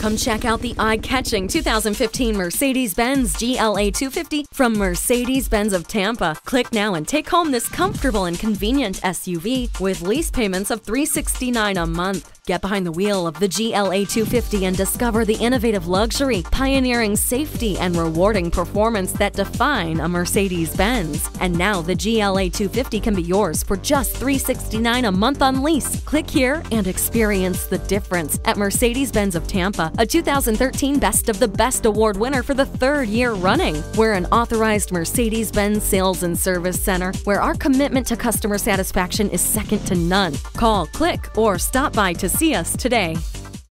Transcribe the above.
Come check out the eye catching 2015 Mercedes Benz GLA 250 from Mercedes Benz of Tampa. Click now and take home this comfortable and convenient SUV with lease payments of 369 a month. Get behind the wheel of the GLA 250 and discover the innovative luxury, pioneering safety, and rewarding performance that define a Mercedes Benz. And now the GLA 250 can be yours for just 369 a month on lease. Click here and experience the difference at Mercedes Benz of Tampa, a 2013 Best of the Best Award winner for the third year running. We're an authorized Mercedes Benz sales and service center where our commitment to customer satisfaction is second to none. Call, click, or stop by see us today.